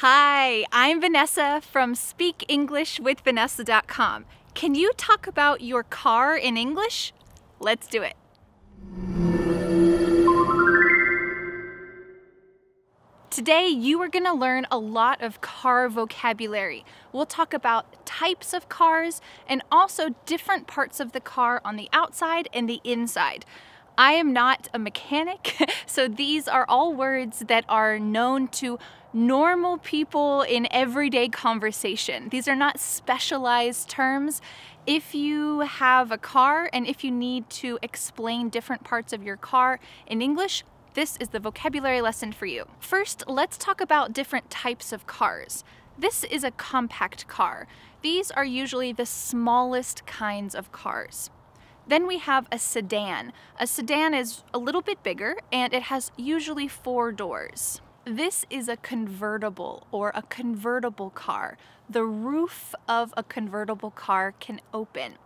Hi, I'm Vanessa from SpeakEnglishWithVanessa.com. Can you talk about your car in English? Let's do it. Today, you are going to learn a lot of car vocabulary. We'll talk about types of cars and also different parts of the car on the outside and the inside. I am not a mechanic, so these are all words that are known to normal people in everyday conversation. These are not specialized terms. If you have a car and if you need to explain different parts of your car in English, this is the vocabulary lesson for you. First, let's talk about different types of cars. This is a compact car. These are usually the smallest kinds of cars. Then we have a sedan. A sedan is a little bit bigger and it has usually four doors. This is a convertible or a convertible car. The roof of a convertible car can open.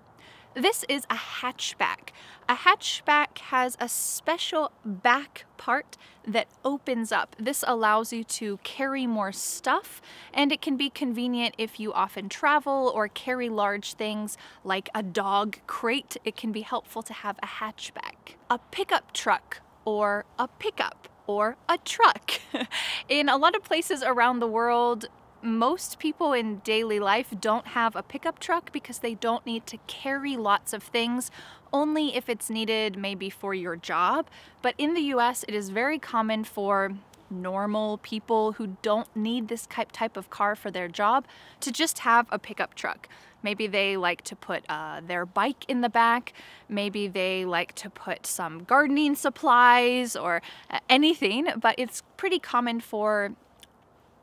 This is a hatchback. A hatchback has a special back part that opens up. This allows you to carry more stuff and it can be convenient if you often travel or carry large things like a dog crate. It can be helpful to have a hatchback. A pickup truck or a pickup or a truck. In a lot of places around the world, most people in daily life don't have a pickup truck because they don't need to carry lots of things, only if it's needed maybe for your job. But in the US, it is very common for normal people who don't need this type of car for their job to just have a pickup truck. Maybe they like to put uh, their bike in the back. Maybe they like to put some gardening supplies or uh, anything, but it's pretty common for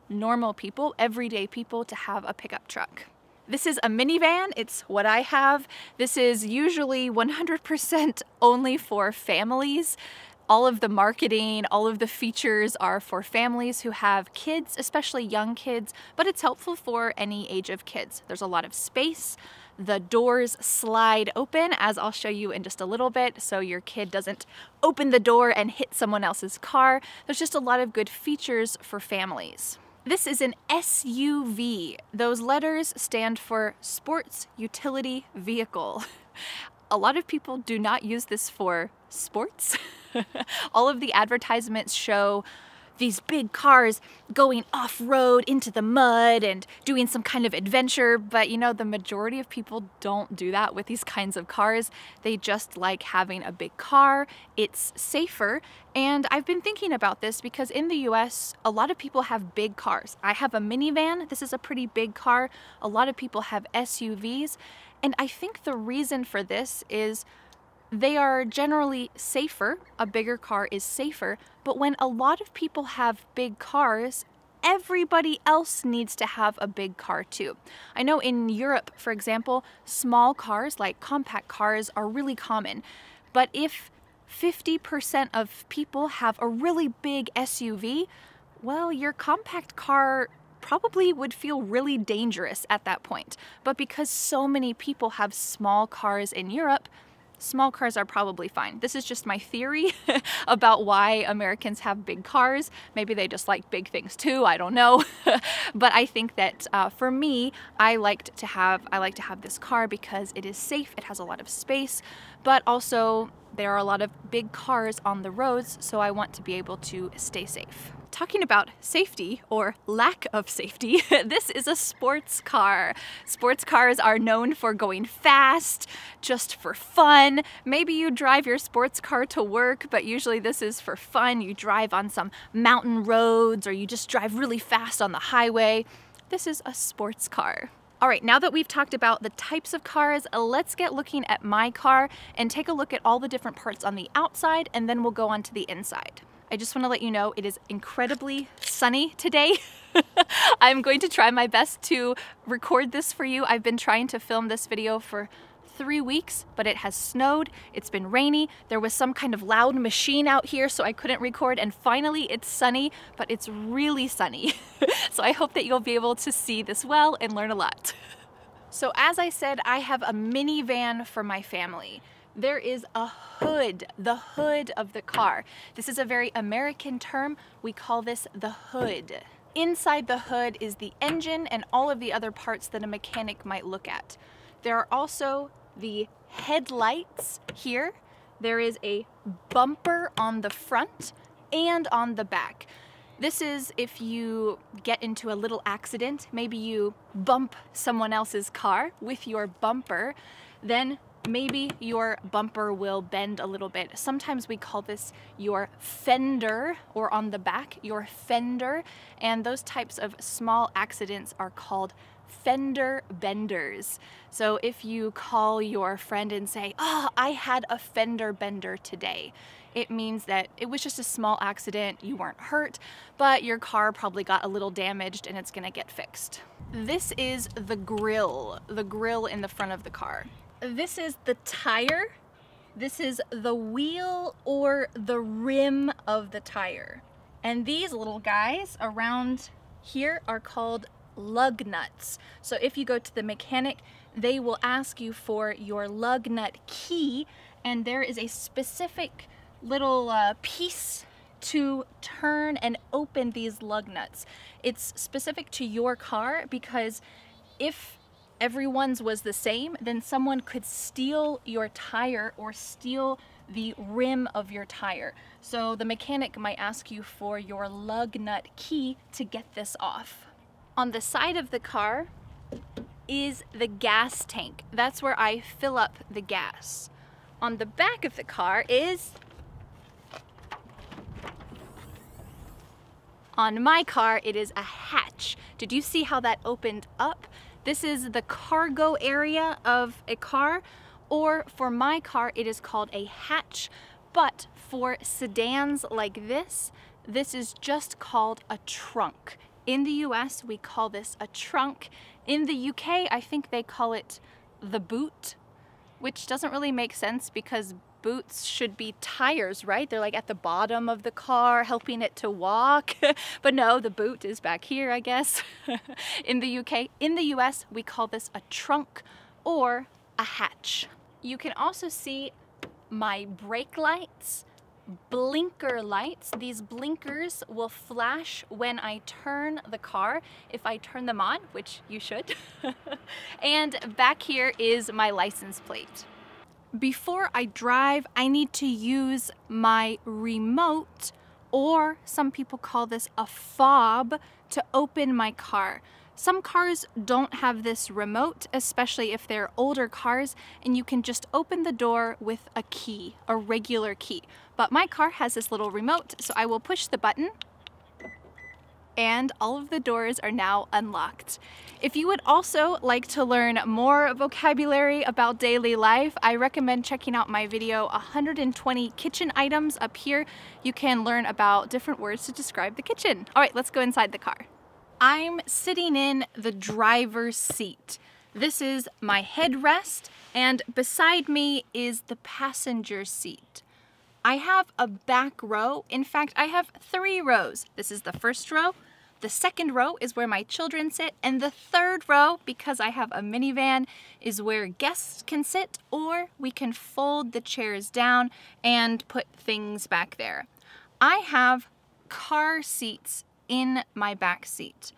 normal people, everyday people, to have a pickup truck. This is a minivan, it's what I have. This is usually 100% only for families. All of the marketing, all of the features are for families who have kids, especially young kids, but it's helpful for any age of kids. There's a lot of space. The doors slide open, as I'll show you in just a little bit, so your kid doesn't open the door and hit someone else's car. There's just a lot of good features for families. This is an SUV. Those letters stand for Sports Utility Vehicle. A lot of people do not use this for sports. All of the advertisements show these big cars going off-road into the mud and doing some kind of adventure, but you know, the majority of people don't do that with these kinds of cars. They just like having a big car, it's safer, and I've been thinking about this because in the US, a lot of people have big cars. I have a minivan, this is a pretty big car. A lot of people have SUVs, and I think the reason for this is they are generally safer, a bigger car is safer, but when a lot of people have big cars, everybody else needs to have a big car too. I know in Europe, for example, small cars like compact cars are really common, but if 50% of people have a really big SUV, well, your compact car probably would feel really dangerous at that point. But because so many people have small cars in Europe, small cars are probably fine. This is just my theory about why Americans have big cars. Maybe they just like big things too, I don't know. but I think that uh, for me, I liked to have I like to have this car because it is safe, it has a lot of space, but also there are a lot of big cars on the roads, so I want to be able to stay safe talking about safety or lack of safety, this is a sports car. Sports cars are known for going fast, just for fun. Maybe you drive your sports car to work, but usually this is for fun. You drive on some mountain roads or you just drive really fast on the highway. This is a sports car. All right, now that we've talked about the types of cars, let's get looking at my car and take a look at all the different parts on the outside and then we'll go on to the inside. I just want to let you know it is incredibly sunny today. I'm going to try my best to record this for you. I've been trying to film this video for three weeks, but it has snowed, it's been rainy, there was some kind of loud machine out here so I couldn't record, and finally it's sunny, but it's really sunny. so I hope that you'll be able to see this well and learn a lot. So as I said, I have a minivan for my family there is a hood, the hood of the car. This is a very American term. We call this the hood. Inside the hood is the engine and all of the other parts that a mechanic might look at. There are also the headlights here. There is a bumper on the front and on the back. This is if you get into a little accident, maybe you bump someone else's car with your bumper, then maybe your bumper will bend a little bit. Sometimes we call this your fender or on the back, your fender. And those types of small accidents are called fender benders. So if you call your friend and say, oh, I had a fender bender today, it means that it was just a small accident, you weren't hurt, but your car probably got a little damaged and it's gonna get fixed. This is the grill, the grill in the front of the car. This is the tire. This is the wheel or the rim of the tire. And these little guys around here are called lug nuts. So if you go to the mechanic, they will ask you for your lug nut key and there is a specific little uh, piece to turn and open these lug nuts. It's specific to your car because if everyone's was the same, then someone could steal your tire or steal the rim of your tire. So the mechanic might ask you for your lug nut key to get this off. On the side of the car is the gas tank. That's where I fill up the gas. On the back of the car is On my car, it is a hatch. Did you see how that opened up? This is the cargo area of a car, or for my car, it is called a hatch. But for sedans like this, this is just called a trunk. In the US, we call this a trunk. In the UK, I think they call it the boot, which doesn't really make sense because boots should be tires, right? They're like at the bottom of the car, helping it to walk. but no, the boot is back here, I guess, in the UK. In the US, we call this a trunk or a hatch. You can also see my brake lights, blinker lights. These blinkers will flash when I turn the car, if I turn them on, which you should. and back here is my license plate. Before I drive, I need to use my remote, or some people call this a fob, to open my car. Some cars don't have this remote, especially if they're older cars, and you can just open the door with a key, a regular key. But my car has this little remote, so I will push the button and all of the doors are now unlocked. If you would also like to learn more vocabulary about daily life, I recommend checking out my video 120 kitchen items up here. You can learn about different words to describe the kitchen. All right, let's go inside the car. I'm sitting in the driver's seat. This is my headrest and beside me is the passenger seat. I have a back row. In fact, I have three rows. This is the first row, the second row is where my children sit, and the third row, because I have a minivan, is where guests can sit, or we can fold the chairs down and put things back there. I have car seats in my back seat.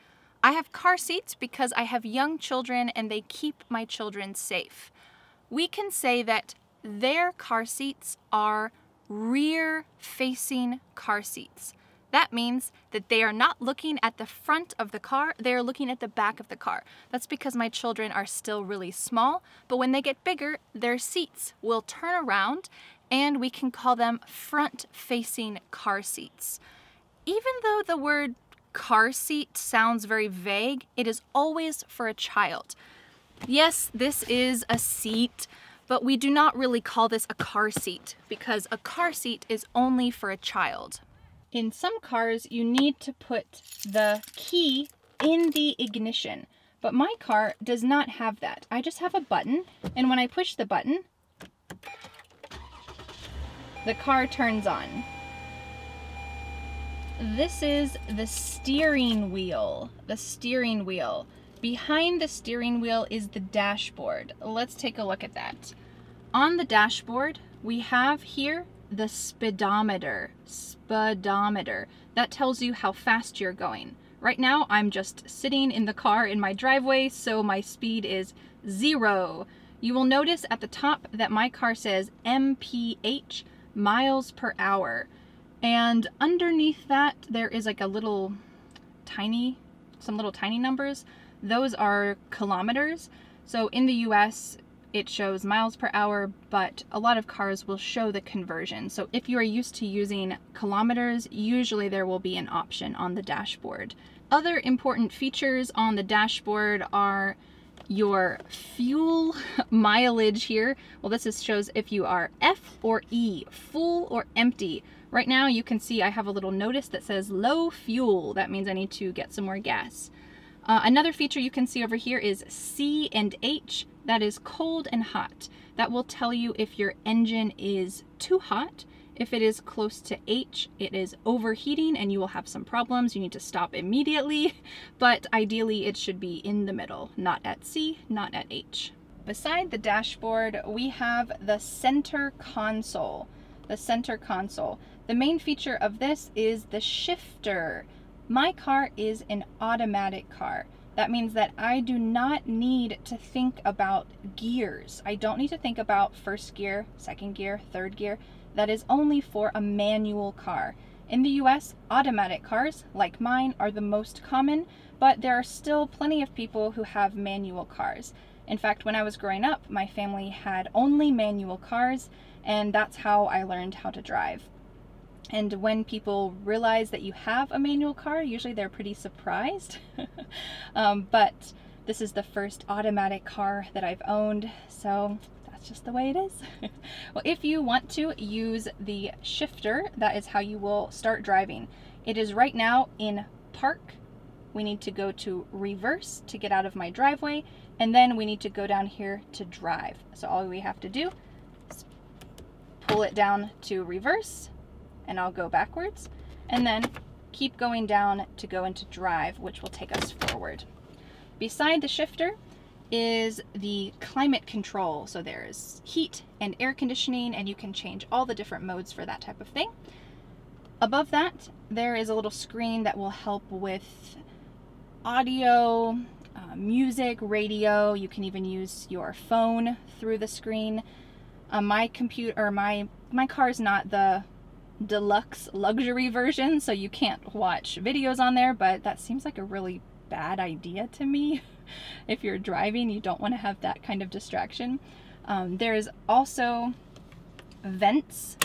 I have car seats because I have young children and they keep my children safe. We can say that their car seats are rear facing car seats. That means that they are not looking at the front of the car, they are looking at the back of the car. That's because my children are still really small, but when they get bigger, their seats will turn around and we can call them front-facing car seats. Even though the word car seat sounds very vague, it is always for a child. Yes, this is a seat, but we do not really call this a car seat because a car seat is only for a child. In some cars, you need to put the key in the ignition, but my car does not have that. I just have a button, and when I push the button, the car turns on. This is the steering wheel, the steering wheel. Behind the steering wheel is the dashboard. Let's take a look at that. On the dashboard, we have here the speedometer. Speedometer. That tells you how fast you're going. Right now, I'm just sitting in the car in my driveway, so my speed is zero. You will notice at the top that my car says MPH, miles per hour. And underneath that, there is like a little tiny, some little tiny numbers. Those are kilometers. So in the US, it shows miles per hour, but a lot of cars will show the conversion. So if you are used to using kilometers, usually there will be an option on the dashboard. Other important features on the dashboard are your fuel mileage here. Well, this is, shows if you are F or E, full or empty. Right now you can see I have a little notice that says low fuel. That means I need to get some more gas. Uh, another feature you can see over here is C and H. That is cold and hot. That will tell you if your engine is too hot. If it is close to H, it is overheating and you will have some problems. You need to stop immediately, but ideally it should be in the middle, not at C, not at H. Beside the dashboard, we have the center console. The center console. The main feature of this is the shifter. My car is an automatic car. That means that I do not need to think about gears. I don't need to think about first gear, second gear, third gear. That is only for a manual car. In the US, automatic cars, like mine, are the most common, but there are still plenty of people who have manual cars. In fact, when I was growing up, my family had only manual cars, and that's how I learned how to drive. And when people realize that you have a manual car, usually they're pretty surprised. um, but this is the first automatic car that I've owned, so that's just the way it is. well, if you want to use the shifter, that is how you will start driving. It is right now in park. We need to go to reverse to get out of my driveway, and then we need to go down here to drive. So all we have to do is pull it down to reverse, and I'll go backwards and then keep going down to go into drive, which will take us forward. Beside the shifter is the climate control. So there's heat and air conditioning and you can change all the different modes for that type of thing. Above that, there is a little screen that will help with audio, uh, music, radio. You can even use your phone through the screen. Uh, my computer, or my my car is not the deluxe luxury version, so you can't watch videos on there, but that seems like a really bad idea to me. if you're driving, you don't want to have that kind of distraction. Um, there's also vents.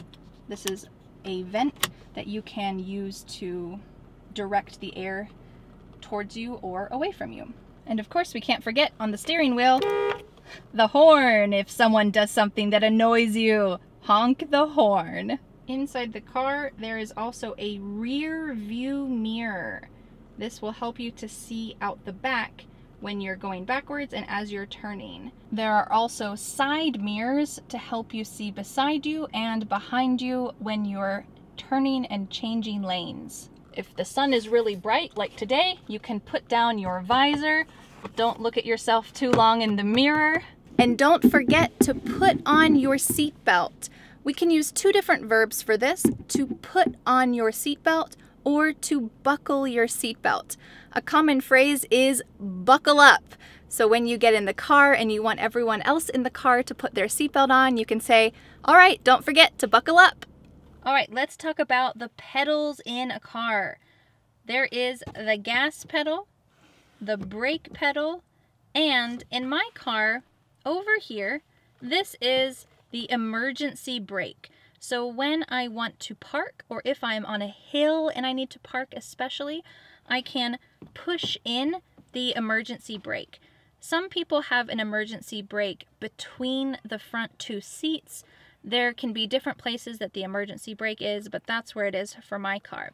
This is a vent that you can use to direct the air towards you or away from you. And of course, we can't forget on the steering wheel, the horn if someone does something that annoys you. Honk the horn. Inside the car, there is also a rear view mirror. This will help you to see out the back when you're going backwards and as you're turning. There are also side mirrors to help you see beside you and behind you when you're turning and changing lanes. If the sun is really bright, like today, you can put down your visor. Don't look at yourself too long in the mirror. And don't forget to put on your seatbelt. We can use two different verbs for this, to put on your seatbelt or to buckle your seatbelt. A common phrase is buckle up. So when you get in the car and you want everyone else in the car to put their seatbelt on, you can say, all right, don't forget to buckle up. All right, let's talk about the pedals in a car. There is the gas pedal, the brake pedal, and in my car, over here, this is the emergency brake. So when I want to park or if I'm on a hill and I need to park especially, I can push in the emergency brake. Some people have an emergency brake between the front two seats. There can be different places that the emergency brake is, but that's where it is for my car.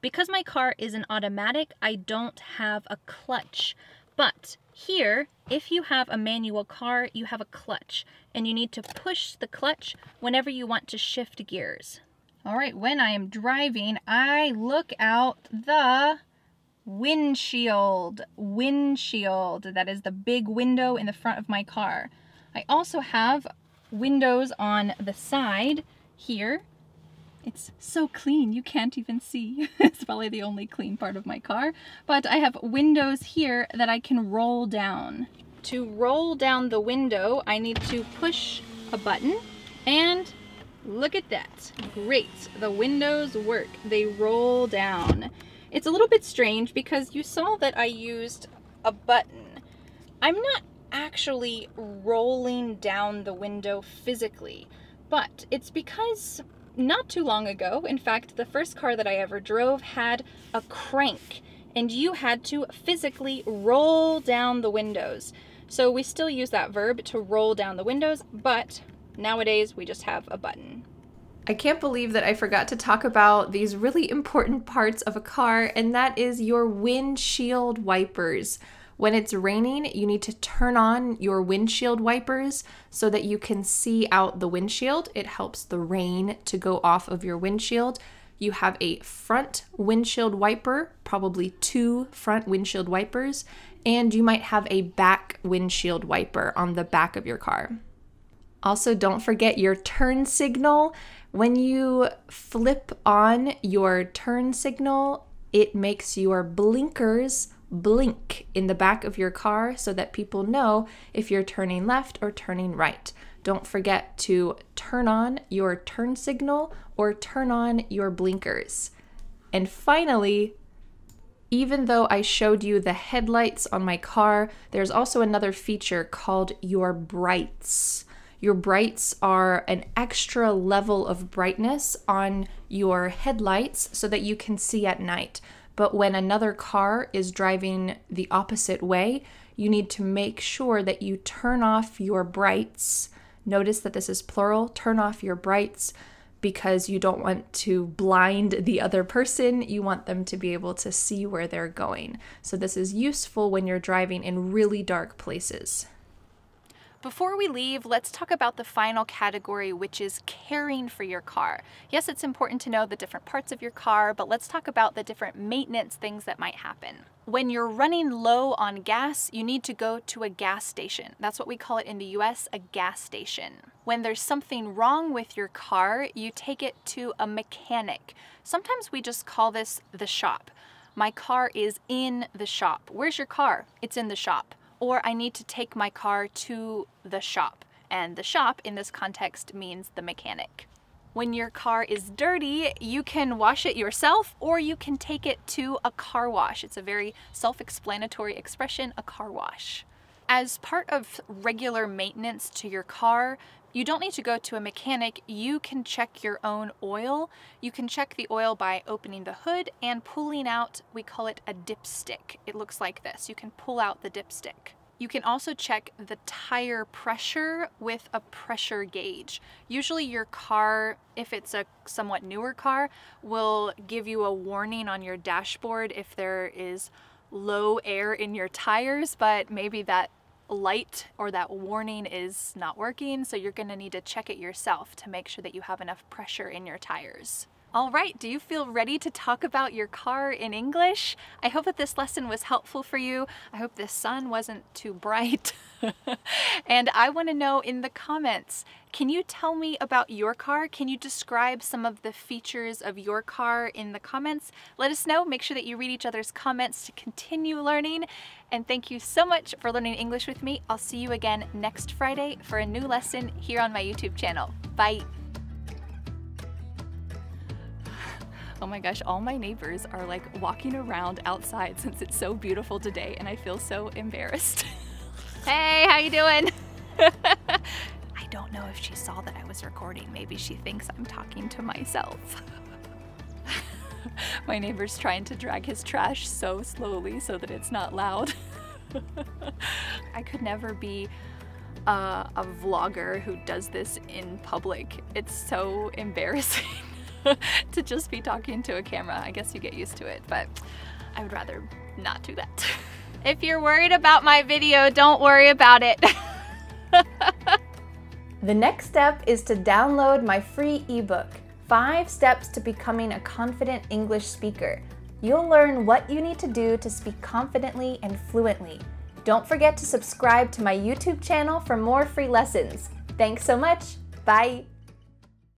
Because my car is an automatic, I don't have a clutch. But here, if you have a manual car, you have a clutch, and you need to push the clutch whenever you want to shift gears. All right, when I am driving, I look out the windshield. Windshield, that is the big window in the front of my car. I also have windows on the side here. It's so clean, you can't even see. it's probably the only clean part of my car. But I have windows here that I can roll down. To roll down the window, I need to push a button and look at that. Great, the windows work. They roll down. It's a little bit strange because you saw that I used a button. I'm not actually rolling down the window physically, but it's because not too long ago, in fact, the first car that I ever drove had a crank and you had to physically roll down the windows. So we still use that verb to roll down the windows, but nowadays we just have a button. I can't believe that I forgot to talk about these really important parts of a car, and that is your windshield wipers. When it's raining, you need to turn on your windshield wipers so that you can see out the windshield. It helps the rain to go off of your windshield. You have a front windshield wiper, probably two front windshield wipers, and you might have a back windshield wiper on the back of your car. Also, don't forget your turn signal. When you flip on your turn signal, it makes your blinkers blink in the back of your car so that people know if you're turning left or turning right. Don't forget to turn on your turn signal or turn on your blinkers. And finally, even though I showed you the headlights on my car, there's also another feature called your brights. Your brights are an extra level of brightness on your headlights so that you can see at night. But when another car is driving the opposite way, you need to make sure that you turn off your brights. Notice that this is plural. Turn off your brights because you don't want to blind the other person. You want them to be able to see where they're going. So, this is useful when you're driving in really dark places. Before we leave, let's talk about the final category, which is caring for your car. Yes, it's important to know the different parts of your car, but let's talk about the different maintenance things that might happen. When you're running low on gas, you need to go to a gas station. That's what we call it in the US, a gas station. When there's something wrong with your car, you take it to a mechanic. Sometimes we just call this the shop. My car is in the shop. Where's your car? It's in the shop or I need to take my car to the shop. And the shop in this context means the mechanic. When your car is dirty, you can wash it yourself or you can take it to a car wash. It's a very self-explanatory expression, a car wash. As part of regular maintenance to your car, you don't need to go to a mechanic, you can check your own oil. You can check the oil by opening the hood and pulling out, we call it a dipstick. It looks like this. You can pull out the dipstick. You can also check the tire pressure with a pressure gauge. Usually your car, if it's a somewhat newer car, will give you a warning on your dashboard if there is low air in your tires, but maybe that light or that warning is not working, so you're gonna need to check it yourself to make sure that you have enough pressure in your tires. All right, do you feel ready to talk about your car in English? I hope that this lesson was helpful for you. I hope the sun wasn't too bright. and I want to know in the comments, can you tell me about your car? Can you describe some of the features of your car in the comments? Let us know. Make sure that you read each other's comments to continue learning. And thank you so much for learning English with me. I'll see you again next Friday for a new lesson here on my YouTube channel. Bye. Oh my gosh, all my neighbors are like walking around outside since it's so beautiful today and I feel so embarrassed. hey, how you doing? I don't know if she saw that I was recording. Maybe she thinks I'm talking to myself. my neighbor's trying to drag his trash so slowly so that it's not loud. I could never be a, a vlogger who does this in public. It's so embarrassing. to just be talking to a camera. I guess you get used to it, but I would rather not do that. if you're worried about my video, don't worry about it. the next step is to download my free ebook, Five Steps to Becoming a Confident English Speaker. You'll learn what you need to do to speak confidently and fluently. Don't forget to subscribe to my YouTube channel for more free lessons. Thanks so much. Bye.